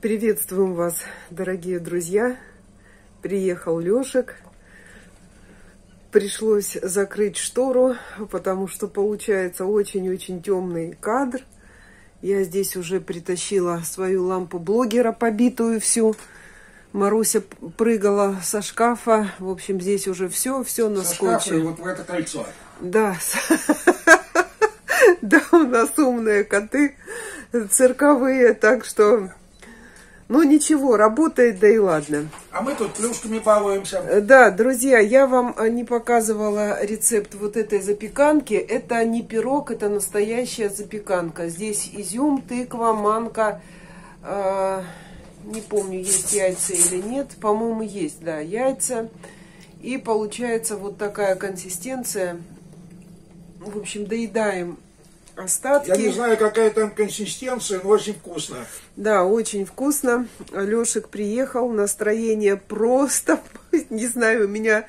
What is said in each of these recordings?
Приветствуем вас, дорогие друзья. Приехал Лешек. Пришлось закрыть штору, потому что получается очень-очень темный кадр. Я здесь уже притащила свою лампу блогера, побитую всю. Маруся прыгала со шкафа. В общем, здесь уже все, все на Со скотче. шкафа и вот в это кольцо. Да. Да, у нас умные коты цирковые, так что... Ну ничего, работает, да и ладно. А мы тут плюшками балуемся. Э, Да, друзья, я вам э, не показывала рецепт вот этой запеканки. Это не пирог, это настоящая запеканка. Здесь изюм, тыква, манка. э, не помню, есть яйца или нет. По-моему, есть, да, яйца. И получается вот такая консистенция. В общем, доедаем остатки. Я не знаю, какая там консистенция, но очень вкусно. Да, очень вкусно. Лешек приехал, настроение просто, не знаю, у меня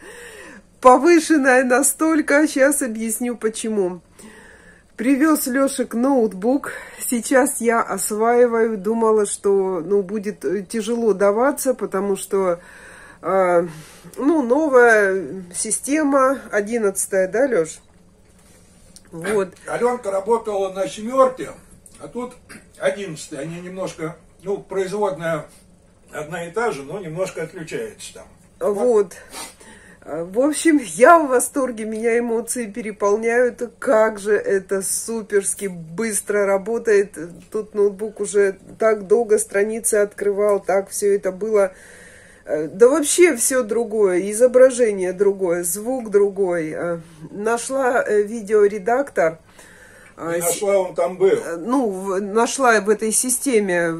повышенное настолько. Сейчас объясню почему. Привез Лешек ноутбук. Сейчас я осваиваю. Думала, что ну, будет э, тяжело даваться, потому что э, ну, новая система, 11 да, Леш? Вот. Аленка работала на семерке, а тут одиннадцатый. Они немножко, ну, производная одна и та же, но немножко отличается там. Вот. А, В общем, я в восторге, меня эмоции переполняют. Как же это суперски быстро работает. Тут ноутбук уже так долго страницы открывал, так все это было. Э, Да вообще все другое, изображение другое, звук другой. Э, Нашла э, видеоредактор. А, И с- нашла он там был. Ну, нашла в этой системе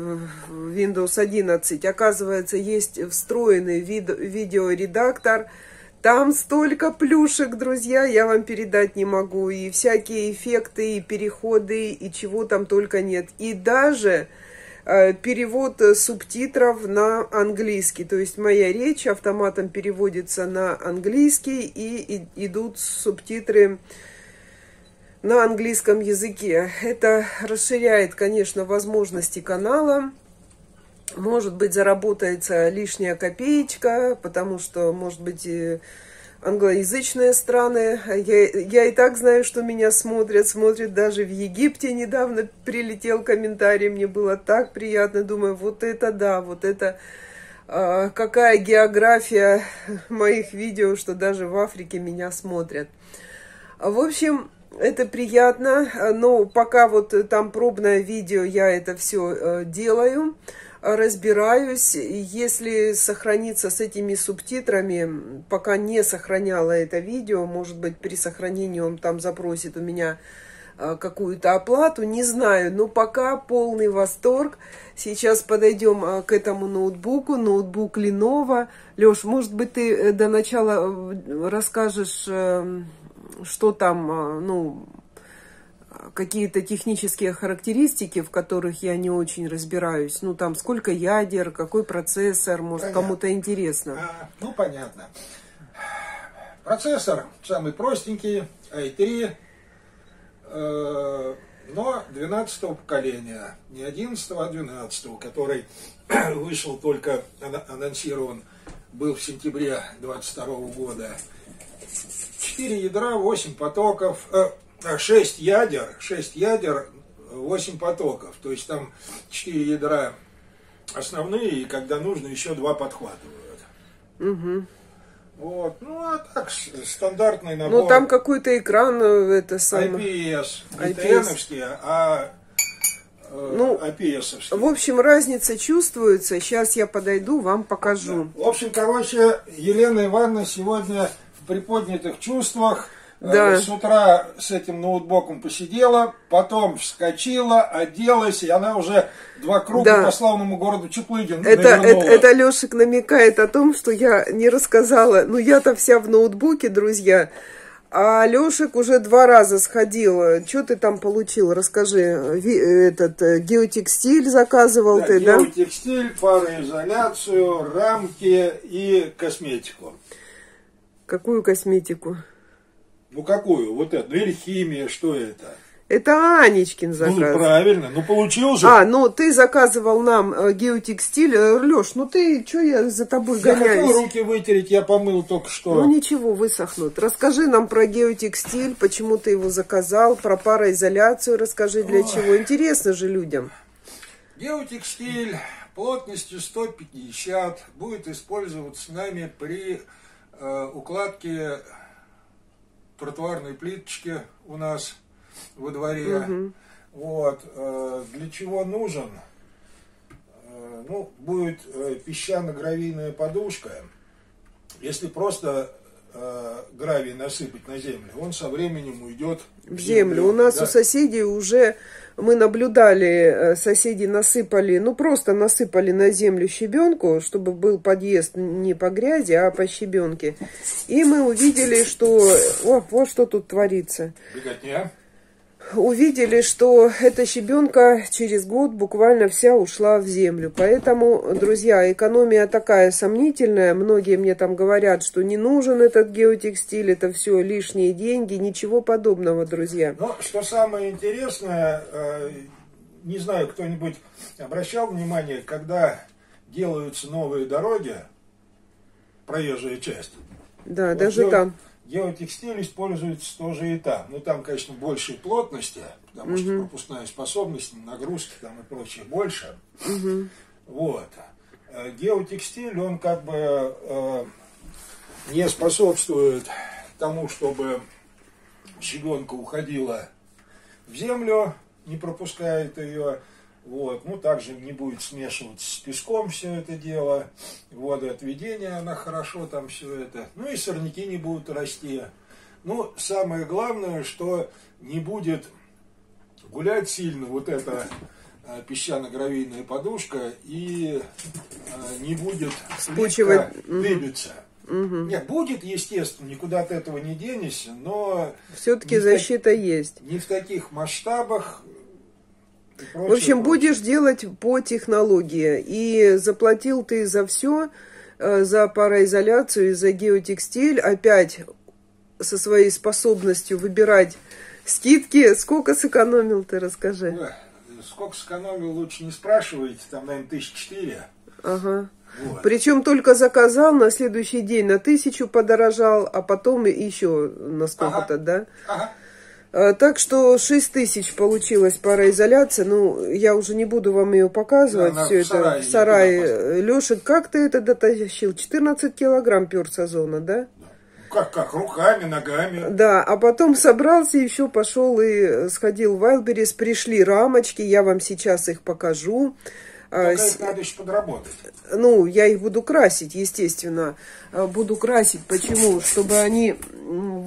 Windows 11, оказывается, есть встроенный вид- видеоредактор. Там столько плюшек, друзья, я вам передать не могу. И всякие эффекты, и переходы, и чего там только нет. И даже перевод э, субтитров на английский. То есть моя речь автоматом переводится на английский, и, идут субтитры на английском языке. Это расширяет, конечно, возможности канала. Может быть, заработается лишняя копеечка, потому что, может быть, англоязычные страны. Я, я и так знаю, что меня смотрят. Смотрят даже в Египте. Недавно прилетел комментарий. Мне было так приятно. Думаю, вот это да, вот это а, какая география моих видео, что даже в Африке меня смотрят. В общем, это приятно, но пока вот там пробное видео, я это все делаю, разбираюсь. Если сохраниться с этими субтитрами, пока не сохраняла это видео, может быть, при сохранении он там запросит у меня э, какую-то оплату, не знаю, но пока полный восторг. Сейчас подойдем э, к этому ноутбуку, ноутбук Lenovo. Леш, может быть, ты э, до начала э, расскажешь, э, что там, э, ну, какие-то технические характеристики, в которых я не очень разбираюсь. Ну, там, сколько ядер, какой процессор, может, кому-то интересно. А, ну, понятно. Процессор самый простенький, i3, э, но 12 поколения, не 11, а 12, который вышел только, анонсирован был в сентябре 22 года. 4 ядра, 8 потоков, э, 6 ядер, 6 ядер, 8 потоков. То есть там 4 ядра основные, и когда нужно, еще два подхватывают. Мгм. Вот. Ну, а так, стандартный набор. Ну, там какой-то экран, э, это самое. IPS. IPS. А э, Ну, IPS-овские. В общем, разница чувствуется. Сейчас я подойду, вам покажу. В общем, короче, Елена Ивановна сегодня в приподнятых чувствах. Э, Да. С утра с этим ноутбуком посидела, потом вскочила, оделась, и она уже два круга Да. по славному городу Чеплыгин Это, это, навернула. это Лешик намекает о том, что я не рассказала. Ну, я-то вся в ноутбуке, друзья. А Лешик уже два раза сходил. Что ты там получил? Расскажи. Ви- Этот э, геотекстиль заказывал Да, ты, да? геотекстиль, пароизоляцию, рамки и косметику. Какую косметику? Ну какую? Вот это. Ну или химия, что это? Это Анечкин заказ. Ну, правильно, ну получил же. А, ну ты заказывал нам э, геотекстиль. Э, Леш, ну ты, что я за тобой Я гоняюсь? хотел руки вытереть, я помыл только что. Ну ничего, высохнут. Расскажи нам про геотекстиль, почему ты его заказал, про пароизоляцию расскажи, для Ой. чего. Интересно же людям. Геотекстиль плотностью 150 будет использоваться нами при э, укладке тротуарной плиточки у нас во дворе. Вот. э, для чего нужен? Э, ну, будет э, песчано-гравийная подушка. Если просто э, гравий насыпать на землю, он со временем уйдет В землю. У нас Да. у соседей уже мы наблюдали, э, соседи насыпали, ну просто насыпали на землю щебенку, чтобы был подъезд не по грязи, а по щебенке. И мы увидели, что... О, вот что тут творится. Беготня. Увидели, что эта щебенка через год буквально вся ушла в землю. Поэтому, друзья, экономия такая сомнительная. Многие мне там говорят, что не нужен этот геотекстиль, это все лишние деньги. Ничего подобного, друзья. Но что самое интересное, э, не знаю, кто-нибудь обращал внимание, когда делаются новые дороги, проезжая часть. Да, Вот даже там. Геотекстиль используется тоже и там. Ну, там, конечно, большей плотности, потому что пропускная способность, нагрузки там и прочее больше. Вот. Э, Геотекстиль, он как бы э, не способствует тому, чтобы щебенка уходила в землю, не пропускает ее. Вот. Ну, также не будет смешиваться с песком все это дело. Водоотведение, она хорошо там все это. Ну и сорняки не будут расти. Ну, самое главное, что не будет гулять сильно вот эта э, песчано-гравийная подушка и э, не будет Вспучивать. слегка дыбиться. Нет, будет, естественно, никуда от этого не денешься, но Все-таки защита есть. не в таких масштабах. В общем, будешь делать по технологии. И заплатил ты за все, за пароизоляцию за геотекстиль. Опять со своей способностью выбирать скидки. Сколько сэкономил ты, расскажи. Ой, Сколько сэкономил, лучше не спрашивайте, там, наверное, тысяч четыре. Ага. Вот. Причем только заказал, на следующий день на тысячу подорожал, а потом еще на сколько-то, да? Ага. А, Так что 6 тысяч получилась пароизоляция. Ну, я уже не буду вам ее показывать. Да, все в это сарае, в сарае. Леша, как ты это дотащил? 14 килограмм пер сезона, да? Как, как, руками, ногами. Да, а потом собрался, еще пошел и сходил в Wildberries. Пришли рамочки, я вам сейчас их покажу. А, Только их надо еще подработать. ну, я их буду красить, естественно. Э, Буду красить. Почему? Чтобы они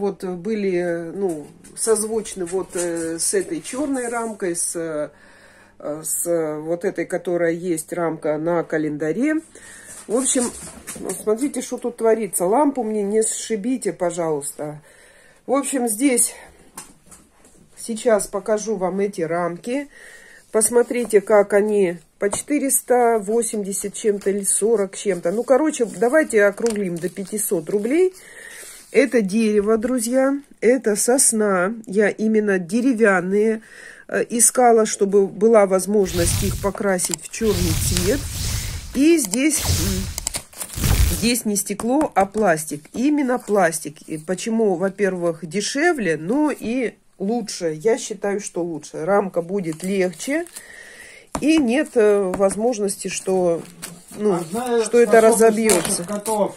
вот были, ну, созвучны вот э, с этой черной рамкой, с, э, с э, вот этой, которая есть рамка на календаре. В общем, ну, смотрите, что тут творится. Лампу мне не сшибите, пожалуйста. В общем, здесь сейчас покажу вам эти рамки. Посмотрите, как они по 480 чем-то или 40 чем-то. Ну, короче, давайте округлим до 500 рублей. Это дерево, друзья, это сосна. Я именно деревянные э, искала, чтобы была возможность их покрасить в черный цвет. И здесь, здесь не стекло, а пластик. Именно пластик. И почему, во-первых, дешевле, но и лучше. Я считаю, что лучше. Рамка будет легче. И нет э, возможности, что, ну, Одна что это разобьется. котов,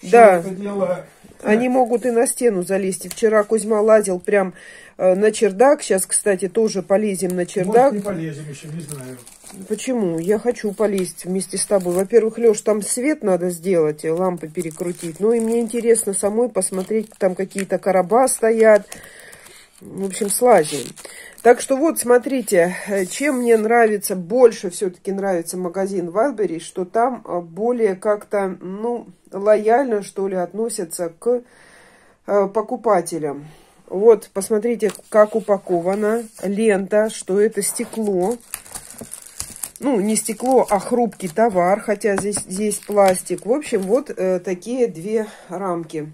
Да. это дело Они могут и на стену залезть. И вчера Кузьма лазил прям э, на чердак. Сейчас, кстати, тоже полезем на чердак. Может, не полезем еще, не знаю. Почему? Я хочу полезть вместе с тобой. Во-первых, Леш, там свет надо сделать, и лампы перекрутить. Ну и мне интересно самой посмотреть, там какие-то короба стоят. В общем, слазим. Так что вот, смотрите, э, чем мне нравится, больше все-таки нравится магазин Wildberries, что там э, более как-то, ну, лояльно, что ли, относятся к э, покупателям. Вот, посмотрите, как упакована лента, что это стекло. Ну, не стекло, а хрупкий товар, хотя здесь, здесь пластик. В общем, вот э, такие две рамки.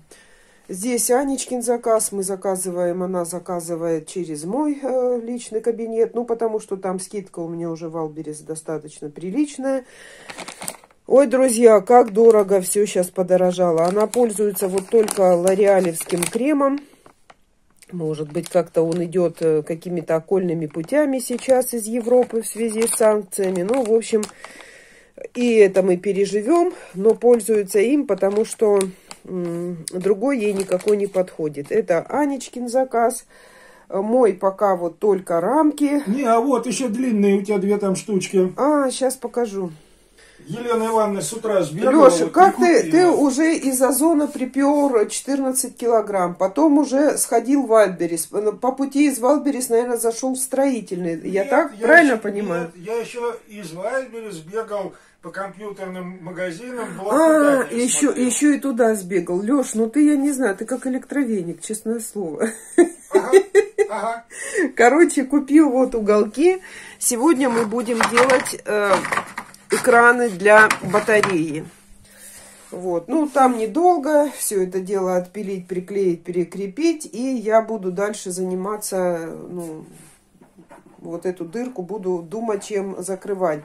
Здесь Анечкин заказ. Мы заказываем, она заказывает через мой э, личный кабинет. Ну, потому что там скидка у меня уже в Алберес достаточно приличная. Ой, друзья, как дорого все сейчас подорожало. Она пользуется вот только лореалевским кремом. Может быть, как-то он идет э, какими-то окольными путями сейчас из Европы в связи с санкциями. Ну, в общем, и это мы переживем, но пользуется им, потому что другой ей никакой не подходит. Это Анечкин заказ. Мой пока вот только рамки. Не, а вот еще длинные у тебя две там штучки. А, сейчас покажу. Елена Ивановна с утра сбегала. Леша, вот как ты, ты уже из Озона припер 14 килограмм, потом уже сходил в Вальберис. По пути из Вальберис, наверное, зашел в строительный. Нет, я так я правильно еще, понимаю? Нет, я еще из Вальберис бегал по компьютерным магазинам. А, еще, еще и туда сбегал. Леш, ну ты, я не знаю, ты как электровеник, честное слово. Ага, ага. Короче, купил вот уголки. Сегодня мы будем делать э, экраны для батареи. Вот, ну там недолго, все это дело отпилить, приклеить, перекрепить, и я буду дальше заниматься, ну, вот эту дырку буду думать, чем закрывать.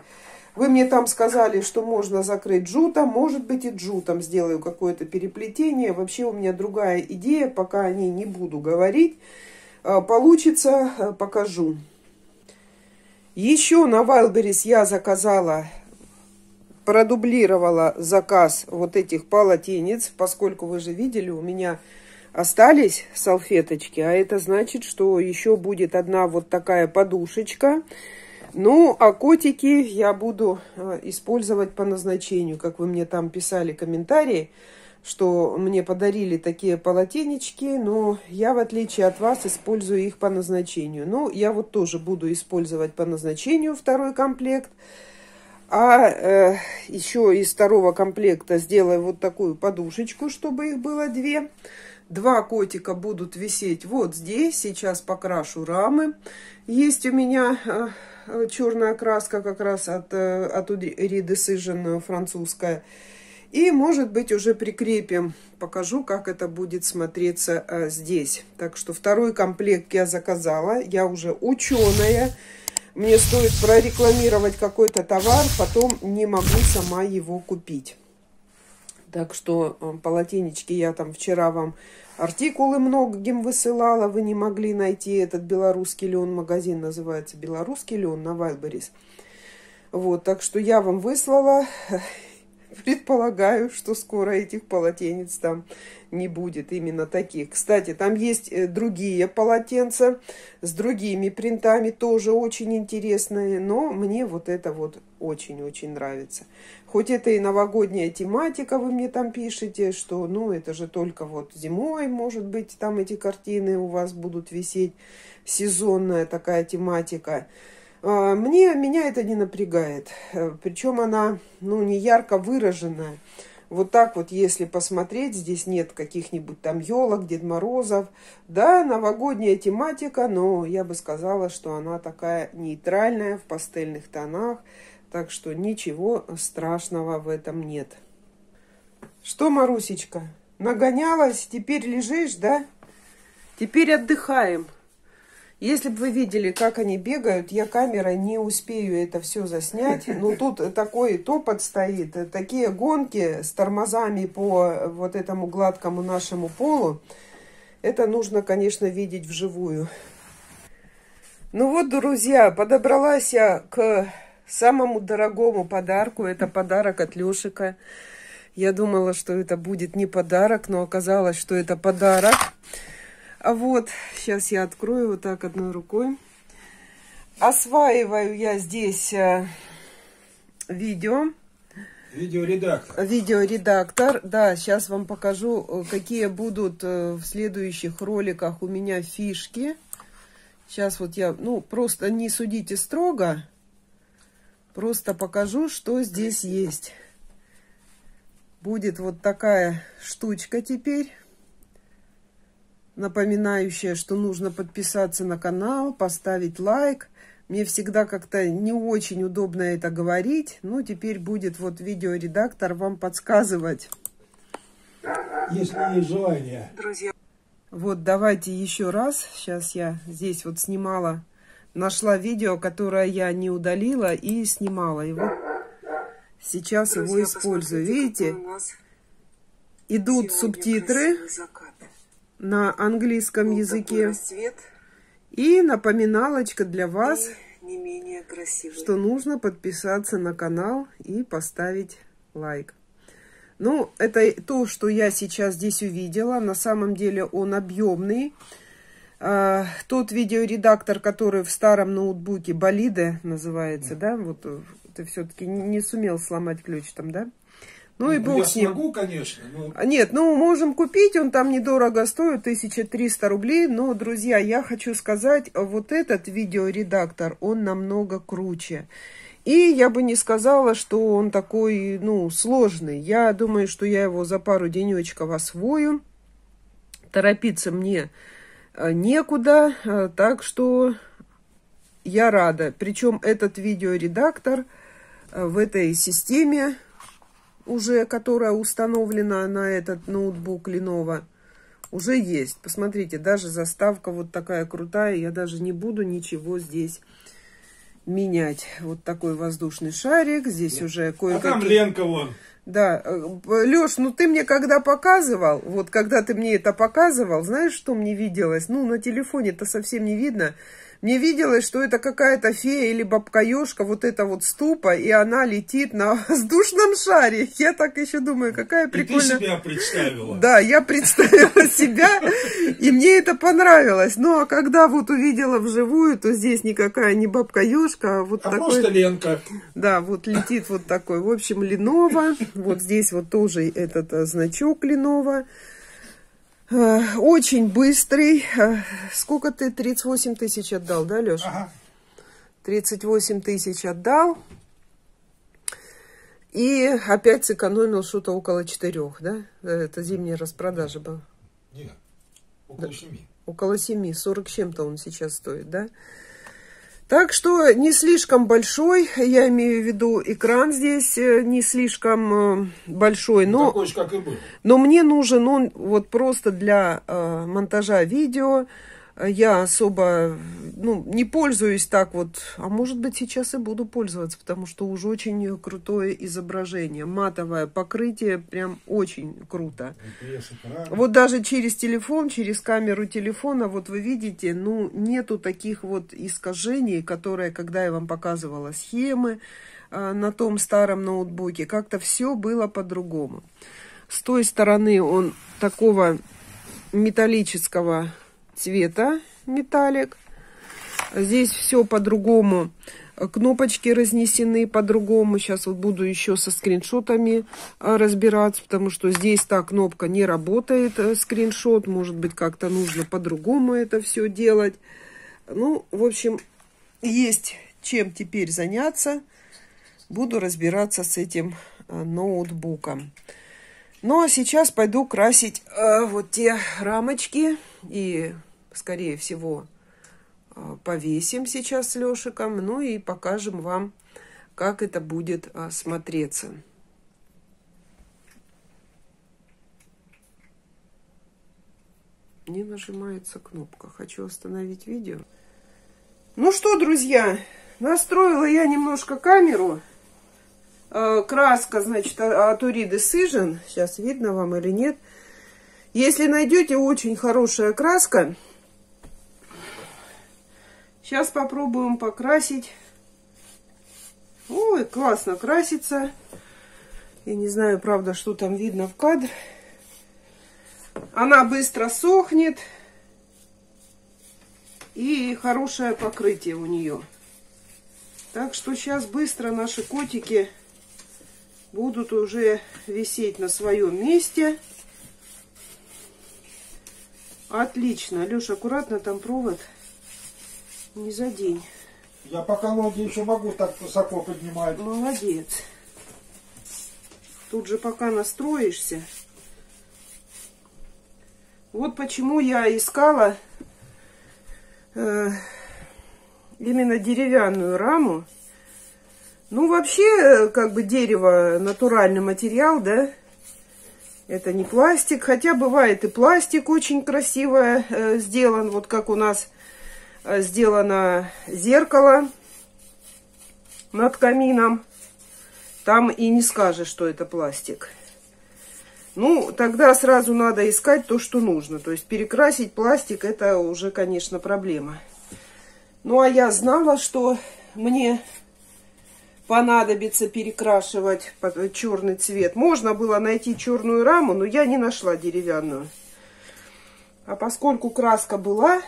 Вы мне там сказали, что можно закрыть джутом, может быть и джутом сделаю какое-то переплетение. Вообще у меня другая идея, пока о ней не буду говорить. А, получится, а, покажу. Еще на Wildberries я заказала продублировала заказ вот этих полотенец, поскольку вы же видели, у меня остались салфеточки, а это значит, что еще будет одна вот такая подушечка. Ну, а котики я буду э, использовать по назначению, как вы мне там писали комментарии, что мне подарили такие полотенечки, но я, в отличие от вас, использую их по назначению. Ну, я вот тоже буду использовать по назначению второй комплект – а э, еще из второго комплекта сделаю вот такую подушечку, чтобы их было две. Два котика будут висеть вот здесь. Сейчас покрашу рамы. Есть у меня э, черная краска как раз от, э, от Redecision французская. И, может быть, уже прикрепим. Покажу, как это будет смотреться э, здесь. Так что второй комплект я заказала. Я уже ученая мне стоит прорекламировать какой-то товар, потом не могу сама его купить. Так что э, полотенечки я там вчера вам артикулы многим высылала, вы не могли найти этот белорусский лен, магазин называется белорусский лен на Вайлберис. Вот, так что я вам выслала, предполагаю, что скоро этих полотенец там не будет именно таких. Кстати, там есть э, другие полотенца с другими принтами, тоже очень интересные, но мне вот это вот очень-очень нравится. Хоть это и новогодняя тематика, вы мне там пишете, что ну это же только вот зимой, может быть, там эти картины у вас будут висеть, сезонная такая тематика. А, мне, меня это не напрягает. Э, Причем она, ну, не ярко выраженная. Вот так вот, если посмотреть, здесь нет каких-нибудь там елок, Дед Морозов. Да, новогодняя тематика, но я бы сказала, что она такая нейтральная, в пастельных тонах. Так что ничего страшного в этом нет. Что, Марусечка, нагонялась? Теперь лежишь, да? Теперь отдыхаем. Если бы вы видели, как они бегают, я камерой не успею это все заснять. Ну, тут такой топот стоит, такие гонки с тормозами по вот этому гладкому нашему полу. Это нужно, конечно, видеть вживую. Ну вот, друзья, подобралась я к самому дорогому подарку. Это подарок от Лешика. Я думала, что это будет не подарок, но оказалось, что это подарок. А вот, сейчас я открою вот так одной рукой. Осваиваю я здесь э, видео. Видеоредактор. Видеоредактор. Да, сейчас вам покажу, э, какие будут э, в следующих роликах у меня фишки. Сейчас вот я, ну, просто не судите строго. Просто покажу, что здесь есть. Будет вот такая штучка теперь напоминающая, что нужно подписаться на канал, поставить лайк. Мне всегда как-то не очень удобно это говорить. но теперь будет вот видеоредактор вам подсказывать. если есть желание. Друзья. Вот давайте еще раз. Сейчас я здесь вот снимала, нашла видео, которое я не удалила и снимала. И вот сейчас Друзья, его использую. Видите? Идут субтитры на английском вот языке. И напоминалочка для вас, не менее что нужно подписаться на канал и поставить лайк. Ну, это то, что я сейчас здесь увидела. На самом деле он объемный. А, тот видеоредактор, который в старом ноутбуке, Болиде называется, да, вот э, ты все-таки не сумел сломать ключ там, да? Ну и бог я с ним. смогу, конечно. Но... А, нет, ну можем купить, он там недорого стоит, 1300 рублей. Но, друзья, я хочу сказать, вот этот видеоредактор, он намного круче. И я бы не сказала, что он такой, ну, сложный. Я думаю, что я его за пару денечков освою. Торопиться мне э, некуда, э, так что я рада. Причем этот видеоредактор э, в этой системе уже, которая установлена на этот ноутбук Lenovo, уже есть. Посмотрите, даже заставка вот такая крутая. Я даже не буду ничего здесь менять. Вот такой воздушный шарик. Здесь уже кое-какие... А там Ленка вон. Да, э, Леш, ну ты мне когда показывал, вот когда ты мне это показывал, знаешь, что мне виделось? Ну, на телефоне это совсем не видно. Мне виделось, что это какая-то фея или бабка-ешка, вот эта вот ступа, и она летит на воздушном шаре. Я так еще думаю, какая прикольная... И ты себя представила. Да, я представила себя, и мне это понравилось. Ну, а когда вот увидела вживую, то здесь никакая не бабка-ешка, а вот а такой... просто Ленка. Да, вот летит вот такой. В общем, Ленова. Вот здесь вот тоже этот э, значок Ленова. Э, очень быстрый. Э, сколько ты? 38 тысяч отдал, да, Леша? Ага. 38 тысяч отдал. И опять сэкономил что-то около четырех, да? Это зимняя распродажа была. Нет, около семи. Около семи, сорок чем-то он сейчас стоит, да? Так что не слишком большой, я имею в виду экран здесь э, не слишком э, большой, но, Такой же, как и был. но мне нужен он вот просто для э, монтажа видео, я особо ну, не пользуюсь так вот, а может быть сейчас и буду пользоваться, потому что уже очень крутое изображение, матовое покрытие, прям очень круто. Вот даже через телефон, через камеру телефона, вот вы видите, ну нету таких вот искажений, которые, когда я вам показывала схемы э, на том старом ноутбуке, как-то все было по-другому. С той стороны он такого металлического цвета металлик. Здесь все по-другому. Кнопочки разнесены по-другому. Сейчас вот буду еще со скриншотами а, разбираться, потому что здесь та кнопка не работает, э, скриншот. Может быть, как-то нужно по-другому это все делать. Ну, в общем, есть чем теперь заняться. Буду разбираться с этим э, ноутбуком. Ну, а сейчас пойду красить э, вот те рамочки и скорее всего, а, повесим сейчас с Лешиком, ну и покажем вам, как это будет а, смотреться. Не нажимается кнопка. Хочу остановить видео. Ну что, друзья, настроила я немножко камеру. А, краска, значит, Aturi Decision. Сейчас видно вам или нет. Если найдете очень хорошая краска, Сейчас попробуем покрасить. Ой, классно красится. Я не знаю, правда, что там видно в кадре. Она быстро сохнет. И хорошее покрытие у нее. Так что сейчас быстро наши котики будут уже висеть на своем месте. Отлично. Леша, аккуратно там провод. Не за день. Я по колонке еще могу так высоко поднимать. Молодец. Тут же пока настроишься. Вот почему я искала э, именно деревянную раму. Ну, вообще, как бы дерево, натуральный материал, да? Это не пластик, хотя бывает и пластик очень красиво э, сделан, вот как у нас сделано зеркало над камином. Там и не скажешь, что это пластик. Ну, тогда сразу надо искать то, что нужно. То есть перекрасить пластик, это уже, конечно, проблема. Ну, а я знала, что мне понадобится перекрашивать черный цвет. Можно было найти черную раму, но я не нашла деревянную. А поскольку краска была,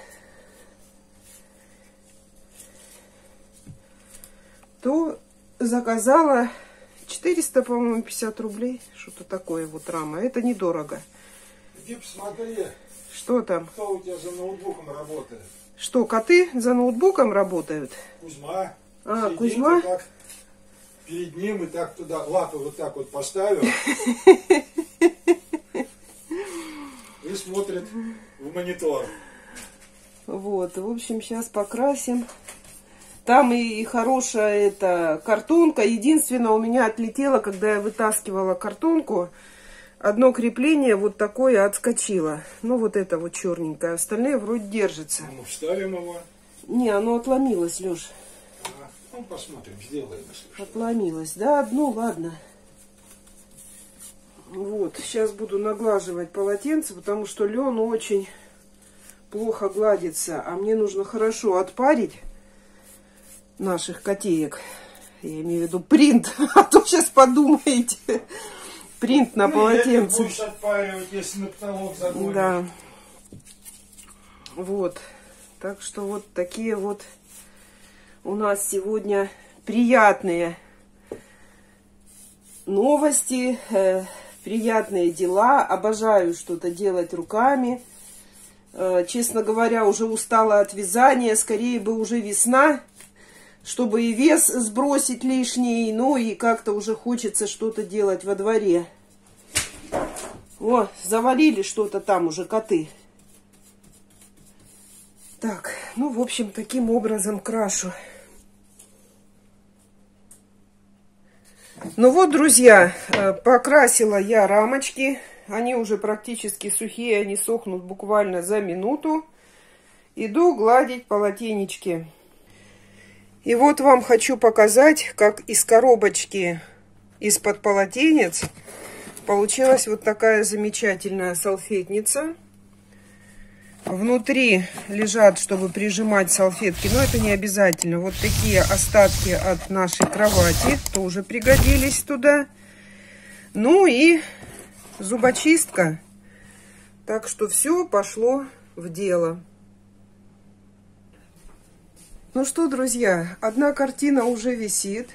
то заказала 400, по-моему, 50 рублей. Что-то такое вот рама. Это недорого. Иди посмотри. Что там? Кто у тебя за ноутбуком работает? Что, коты за ноутбуком работают? Кузьма. А, Сидит Кузьма? так перед ним и так туда лапы вот так вот поставил. И смотрит в монитор. Вот, в общем, сейчас покрасим. Там и, и хорошая эта картонка. Единственное, у меня отлетело, когда я вытаскивала картонку, одно крепление вот такое отскочило. Ну, вот это вот черненькое. Остальные вроде держатся. Ну, вставим его. Не, оно отломилось, Леш. А, Ну, посмотрим, сделаем, если. Отломилось. Да, одно, ладно. Вот, сейчас буду наглаживать полотенце, потому что лен очень плохо гладится. А мне нужно хорошо отпарить наших котеек. Я имею в виду принт, а то сейчас подумаете. Принт на Ну, полотенце. Будешь отпаривать, если на потолок загонишь. Да. Вот. Так что вот такие вот у нас сегодня приятные новости, э, приятные дела. Обожаю что-то делать руками. Э, честно говоря, уже устала от вязания. Скорее бы уже весна, чтобы и вес сбросить лишний. Ну и как-то уже хочется что-то делать во дворе. О, завалили что-то там уже коты. Так, ну, в общем, таким образом крашу. Ну вот, друзья, э, покрасила я рамочки. Они уже практически сухие, они сохнут буквально за минуту. Иду гладить полотенечки. И вот вам хочу показать, как из коробочки из-под полотенец получилась вот такая замечательная салфетница. Внутри лежат, чтобы прижимать салфетки, но это не обязательно. Вот такие остатки от нашей кровати тоже пригодились туда. Ну и зубочистка. Так что все пошло в дело. Ну что, друзья, одна картина уже висит.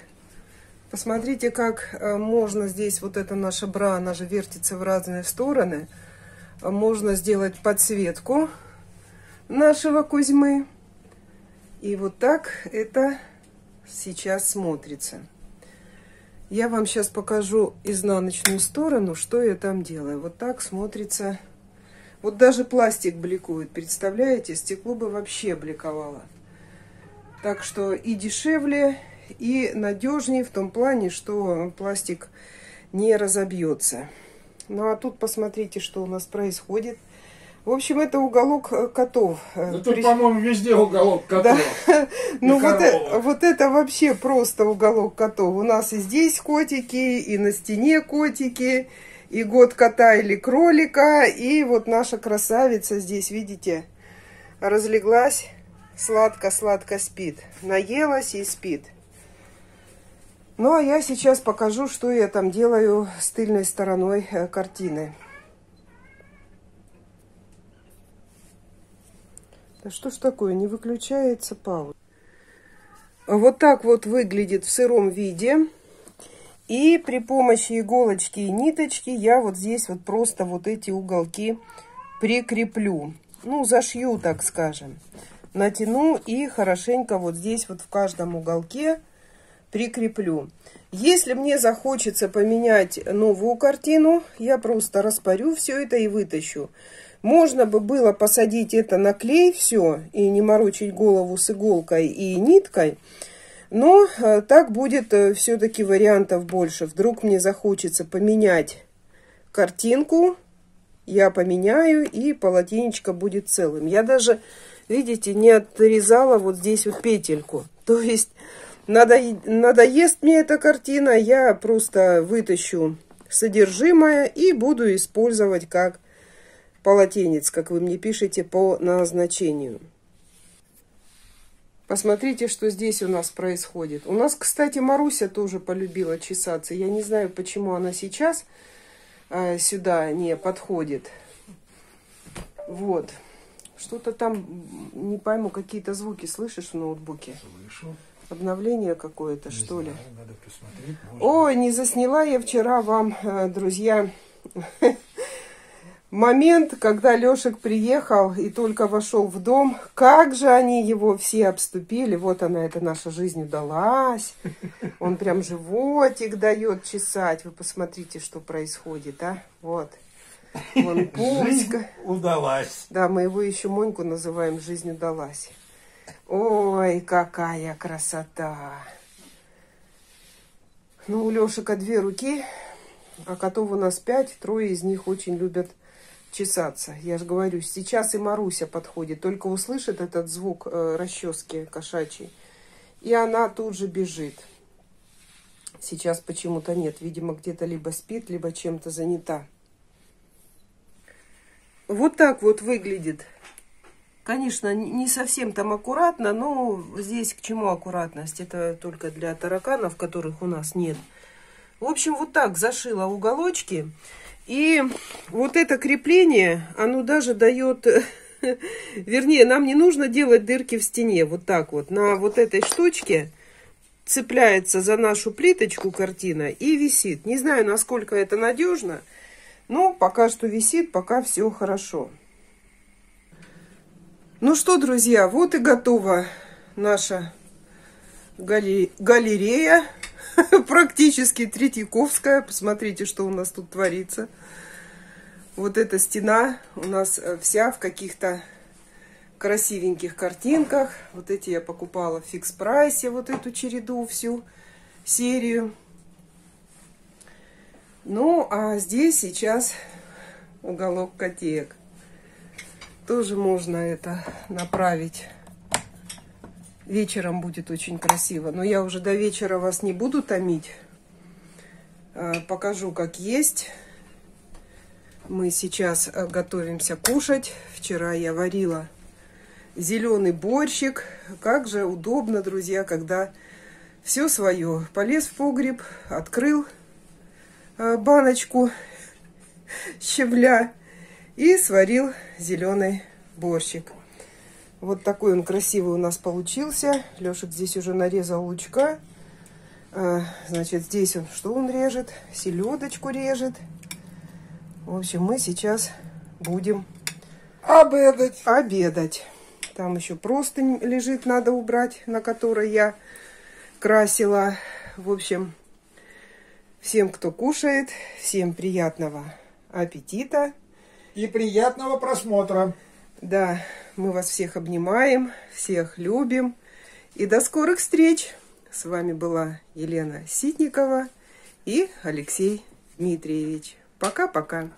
Посмотрите, как э, можно здесь, вот эта наша бра, она же вертится в разные стороны. Можно сделать подсветку нашего Кузьмы. И вот так это сейчас смотрится. Я вам сейчас покажу изнаночную сторону, что я там делаю. Вот так смотрится. Вот даже пластик бликует, представляете? Стекло бы вообще бликовало. Так что и дешевле, и надежнее в том плане, что пластик не разобьется. Ну а тут посмотрите, что у нас происходит. В общем, это уголок э, котов. Ну, тут, по-моему, везде уголок котов. Да. Ну, вот, э- вот это вообще просто уголок котов. У нас и здесь котики, и на стене котики, и год кота или кролика. И вот наша красавица здесь, видите, разлеглась, сладко-сладко спит. Наелась и спит. Ну, а я сейчас покажу, что я там делаю с тыльной стороной э, картины. Да что ж такое, не выключается пауза. Вот так вот выглядит в сыром виде. И при помощи иголочки и ниточки я вот здесь вот просто вот эти уголки прикреплю. Ну, зашью, так скажем. Натяну и хорошенько вот здесь вот в каждом уголке прикреплю. Если мне захочется поменять новую картину, я просто распарю все это и вытащу. Можно бы было посадить это на клей все и не морочить голову с иголкой и ниткой. Но э, так будет э, все-таки вариантов больше. Вдруг мне захочется поменять картинку я поменяю, и полотенечко будет целым. Я даже, видите, не отрезала вот здесь вот петельку. То есть надо, надоест мне эта картина, я просто вытащу содержимое и буду использовать как полотенец, как вы мне пишете, по назначению. Посмотрите, что здесь у нас происходит. У нас, кстати, Маруся тоже полюбила чесаться. Я не знаю, почему она сейчас э, сюда не подходит. Вот. Что-то там, не пойму, какие-то звуки слышишь в ноутбуке? Слышу. Обновление какое-то, что знаю, ли? Надо посмотреть. Ой, не засняла я вчера вам, э, друзья, момент, когда Лешек приехал и только вошел в дом. Как же они его все обступили. Вот она, эта наша жизнь удалась. Он прям животик дает чесать. Вы посмотрите, что происходит, а? Вот. Вон пуська. удалась. Да, мы его еще Моньку называем «Жизнь удалась». Ой, какая красота! Ну, у Лешика две руки, а котов у нас пять. Трое из них очень любят чесаться. Я же говорю, сейчас и Маруся подходит, только услышит этот звук э, расчески кошачьей, и она тут же бежит. Сейчас почему-то нет, видимо, где-то либо спит, либо чем-то занята. Вот так вот выглядит. Конечно, не- совсем там аккуратно, но здесь к чему аккуратность? Это только для тараканов, которых у нас нет. В общем, вот так зашила уголочки. И вот это крепление, оно даже дает... Вернее, нам не нужно делать дырки в стене. Вот так вот. На вот этой штучке цепляется за нашу плиточку картина и висит. Не знаю, насколько это надежно, но пока что висит, пока все хорошо. Ну что, друзья, вот и готова наша гали- галерея, практически Третьяковская. Посмотрите, что у нас тут творится. Вот эта стена у нас э, вся в каких-то красивеньких картинках. Вот эти я покупала в фикс прайсе, вот эту череду, всю серию. Ну, а здесь сейчас уголок котеек. Тоже можно это направить. Вечером будет очень красиво. Но я уже до вечера вас не буду томить. А, Покажу, как есть. Мы сейчас а, готовимся кушать. Вчера я варила зеленый борщик. Как же удобно, друзья, когда все свое. Полез в погреб, открыл баночку щавля и сварил зеленый борщик. Вот такой он красивый у нас получился. Лешек здесь уже нарезал лучка. А, Значит, здесь он что он режет? Селедочку режет. В общем, мы сейчас будем Обедать. обедать. Там еще простынь лежит, надо убрать, на которой я красила. В общем, всем, кто кушает, всем приятного аппетита. И приятного просмотра. Да, мы вас всех обнимаем, всех любим. И до скорых встреч! С вами была Елена Ситникова и Алексей Дмитриевич. Пока-пока.